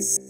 Peace.